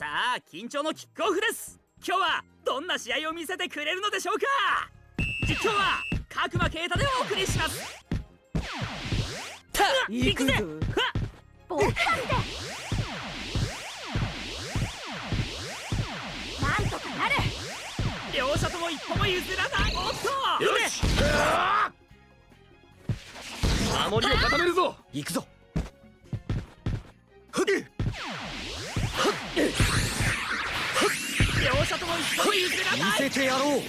さあ緊張のキックオフです。今日はどんな試合を見せてくれるのでしょうか。実況は角間啓太でお送りします。た行くぜ僕だってなんとかなる。両者とも一歩も譲らない。おっと。よし。守りを固めるぞ。行くぞ。ふっ両者とも一歩も譲らない。見せてやろう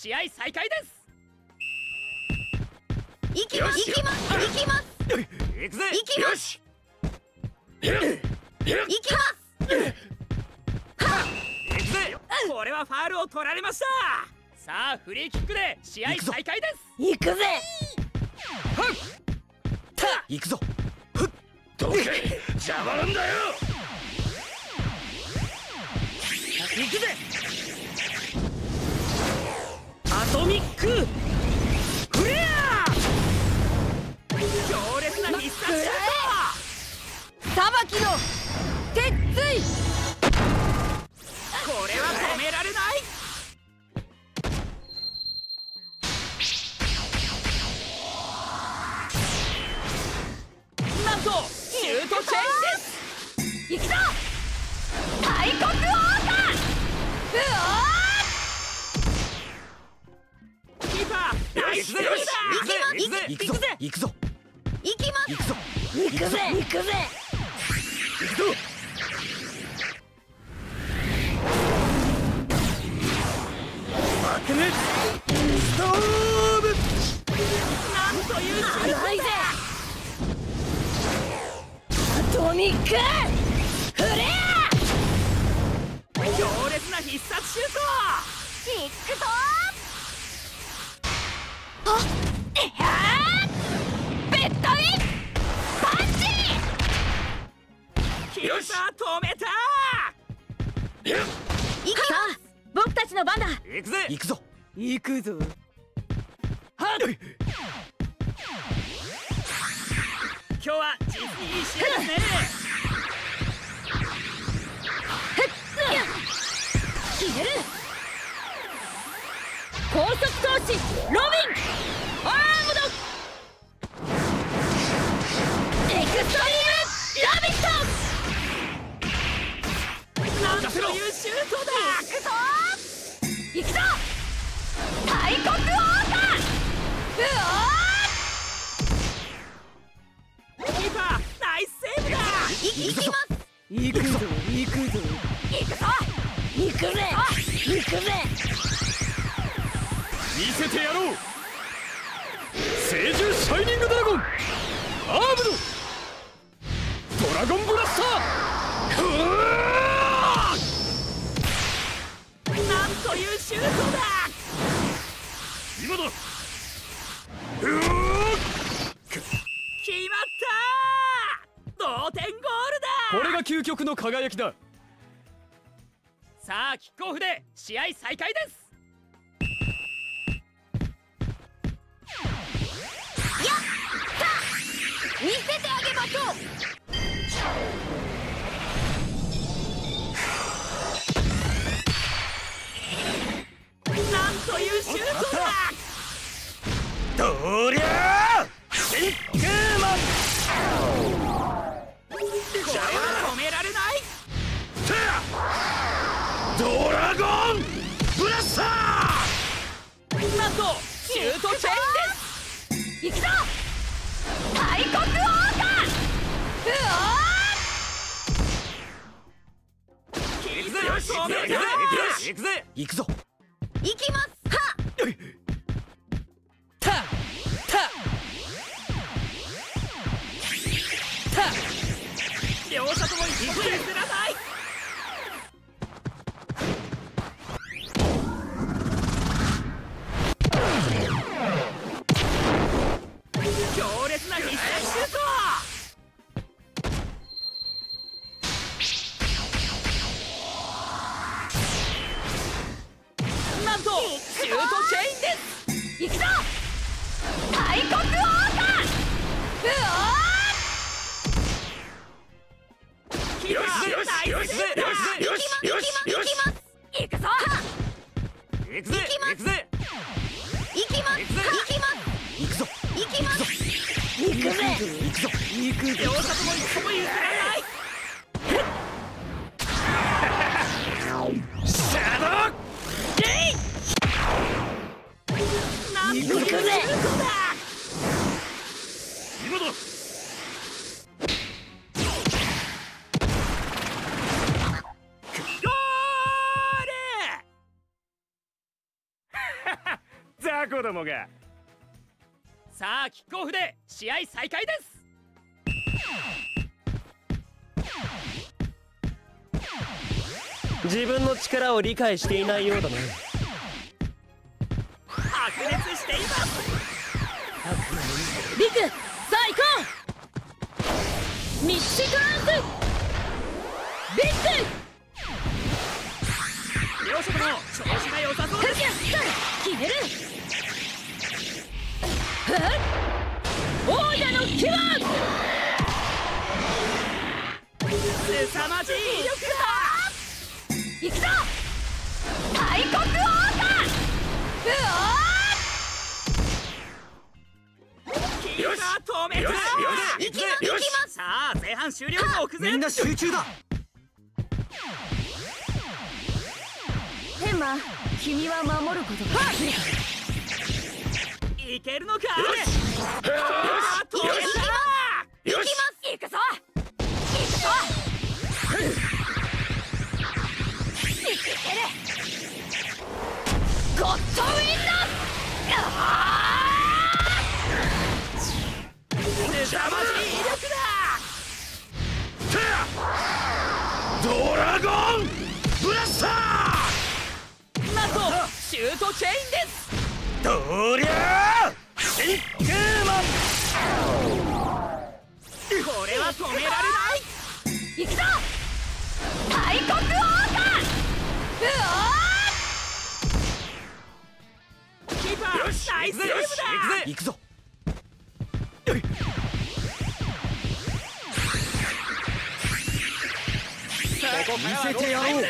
試合再開です。お行きます行きます行きます。行くぜ。行きます。行きます。行くぜ。これはファールを取られました。さあフリーキックで試合再開です。行くぜ。行くぞふっ。どけ邪魔なんだよ。行くぜきの鉄槌。トこれは止められない。なんとシュートチェインです。行くぞ。大国王家うキーパー行くぜ行くぞ行くぞ。お行くぞ行くぜ。行くぜ。行くぞ負けねストーブ。なんというシュートないぜアトミック。フレア強烈な必殺シュート。行くぞあえ止めた行きます僕たちの番だ。行くぜ。行くぞ。行くぞ。はっ今日は実にいい試合ですね決める。高速投資ロビン。アームド。エクストリームシュートだ行くぞ行くぞ大国王家うキーパーナイスセーブだお行きます行くぞ行くぞ行くぞ行くぜ行くぜ見せてやろう聖獣シャイニングドラゴンアームドドラゴンブラスターシュートだ！今だ！決まった同点ゴールだ！これが究極の輝きだ。さあキックオフで試合再開です！見せてあげましょうというシュートだどりゃ真空マンこれは止められないドラゴンブラスターなんとシュートチェンジです行くぞ大国王行くぜくぞ。行くぜ行くぞ行く両者とも行くぜ今だゴール雑魚どもがさあキックオフで試合再開です。自分の力を理解していないようだね白熱しています。リクさあ行こうミッシクランスビッグ。両者とも調子が良さそうです。決める王者の牙凄まじい威力行くぞ!大黒王冠うだキー!パー止めたよしよし行くぜよしさあ前半終了目前みんな集中だおーヘンマ君は守ることができるいけるのか？よし！キーパー止めたよし！行くぞ！行くぞ！いけるゴッドウィンドあ凄まじい威力だ！ドラゴン！ブラスタなんとシュートチェインです！ーどりゃー！シンクーマンこれは止められない行くぞ。大黒王冠うおーキーパーよしナイスセーブだ行くぞ。ここ見せてやろう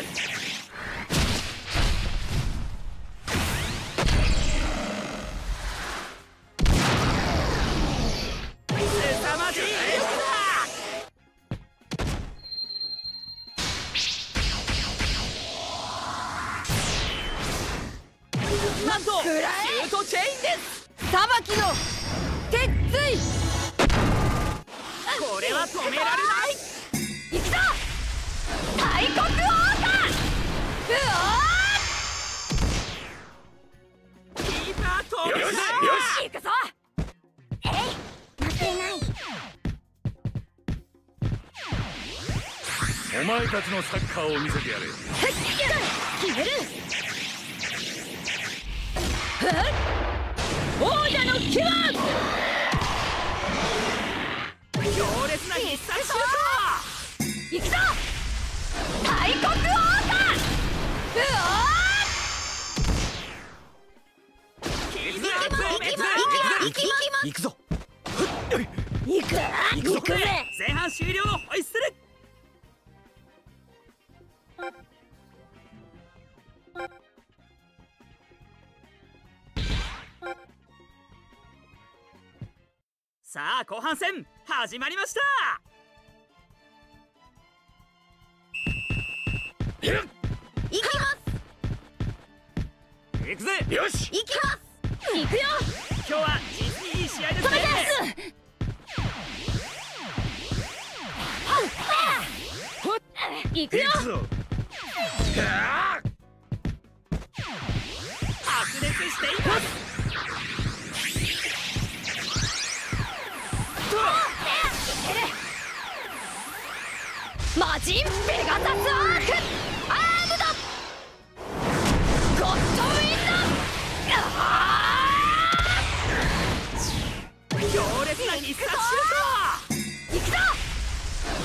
お前たちのサッカーを見せてやれ。決める王者の牙強烈な必殺シュー行くぞ。大黒王冠うトキーパー止めたおー行きます行くぞ。行く行くぞ。行くぜ前半終了。のホイッスルさあ後半戦始まりました。行きます。行くぜ。よし。行きます。行くよ。今日は実にいい試合です止めねです行くよ。行くぞ。白熱しています魔人ペガサスアークアームドゴッドウィンドあ強烈な必殺シューー行くぞ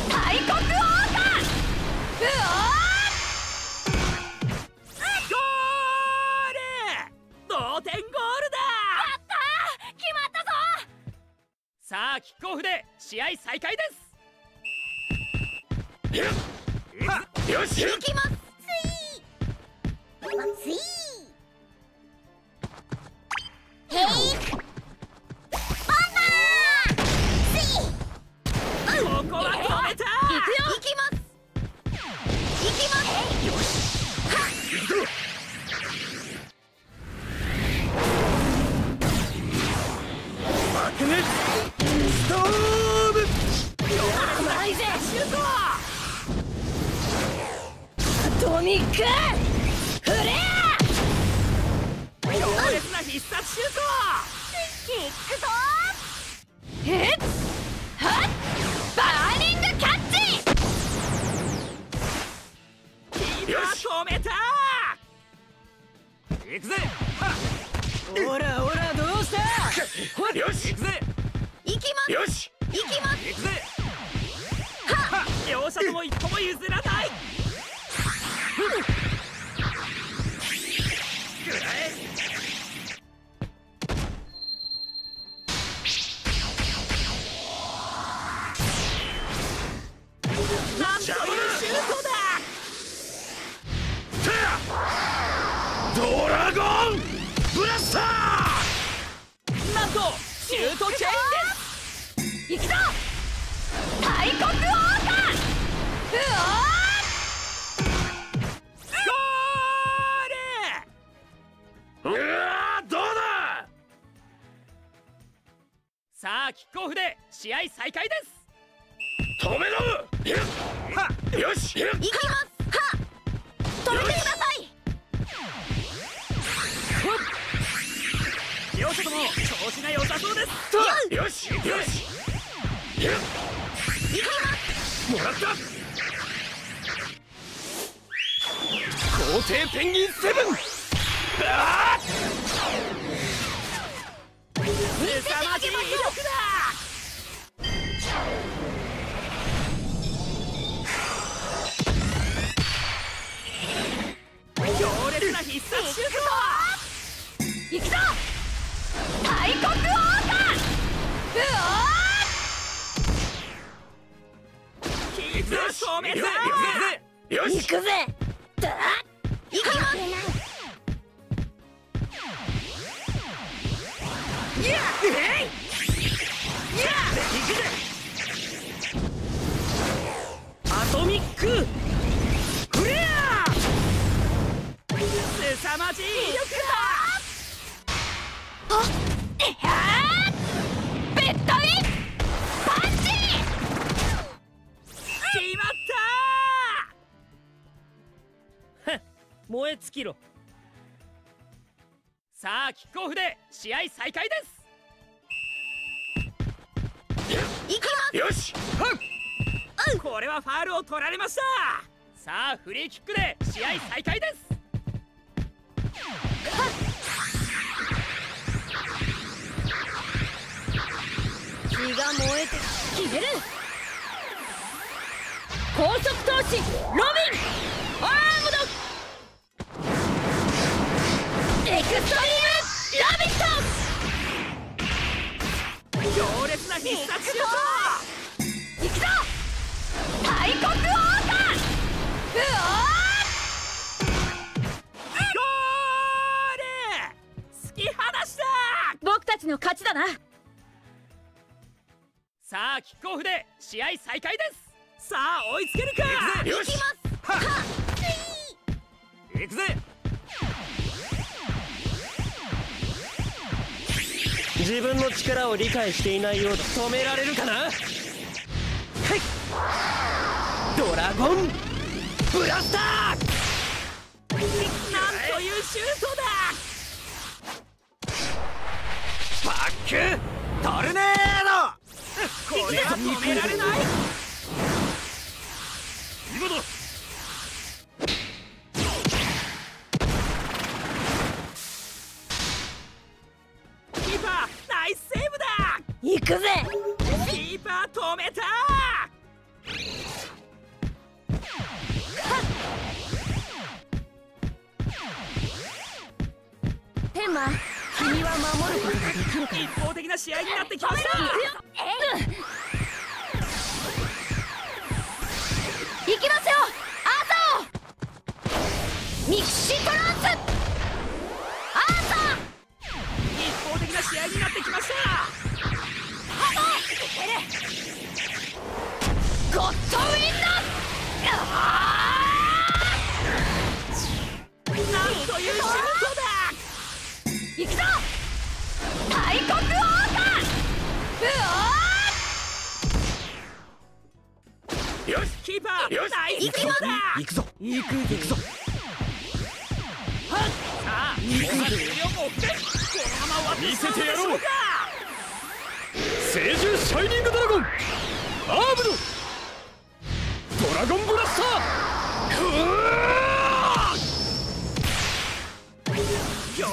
大黒王冠うおトゴール同点ゴールだやったー決まったぞ!さあキックオフで試合再開です!よし行きます。スイースイーヘイトトミックフレア強烈な必殺シューキックとえっはっバーニングキャッチ。止めた行くぜほらほらどうしたよし行くぜ。行きます。よし。行きます。行くぜはっ。両者とも一歩も譲らない Woo! よし行きますは止めてください両者とも調子が良さそうですよしよしもらった皇帝ペンギンセブンあ凄まじい威力だな必殺シュー行くぞ！大黒王冠うトキー。パー止めたよしお行くぜだ行きますいやえいいやアトミック凄まじい威力だあえーベッドインパンチ決まった燃え尽きろさあキックオフで試合再開です行きますよしこれはファールを取られましたさあフリーキックで試合再開です血が燃えて消える。高速投資ックオフで試合再開です。さあ追いつけるか？よしくぜ。自分の力を理解していないようだ止められるかな？はい。ドラゴン？ブラスタというシュートだ。バック！トルネーこれは止められないド今だキーパーナイスセーブだ。行くぜ。キーパー止めた。天馬君は守ることができるか一方的な試合になってきましたきますよアーサーミキシトランスアーサ一方的な試合になってきましたーゴッドウィンナー なんというーよしナイスセーブだ行くぞ。行く行くぞさあ後半終了も遅れこのまま見せてやろう聖獣シャイニングドラゴン。アームドドラゴンブラスター。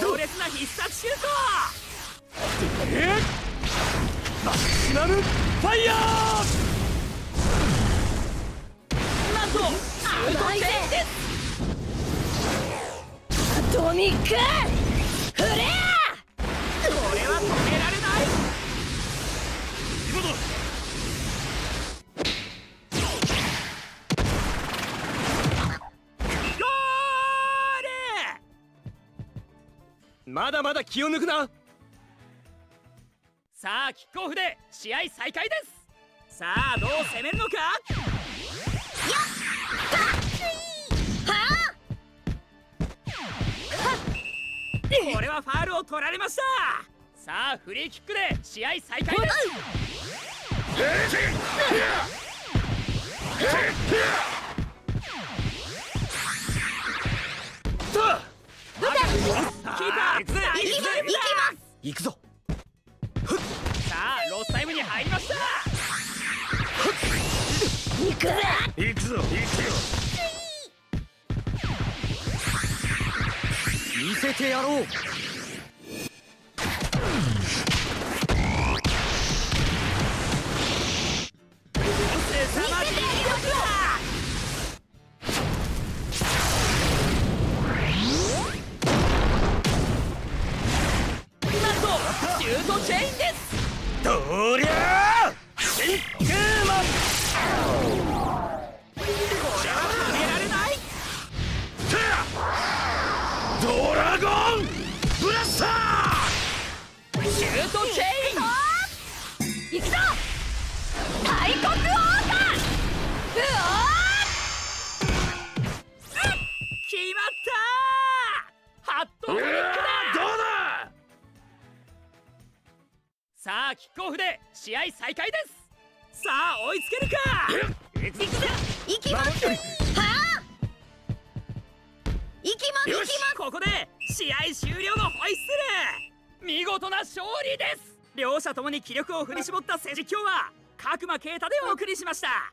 強烈な必殺シュートえ？マシナルファイヤなんとシュートチェインですアトミックフレアこれは止められない今だゴールまだまだ気を抜くなさあキックオフで試合再開ですさあどう攻めるのか取られました。さあフリーキックで試合再開です。行くぞさあロスタイムに入りました。行くぜ。行くぞ行くよ見せてやろう試合再開ですさあ追いつけるか？行くぞ行きますはあ行きます。行きます。ここで試合終了のホイッスル見事な勝利です。両者ともに気力を振り絞った実況は角間啓太でお送りしました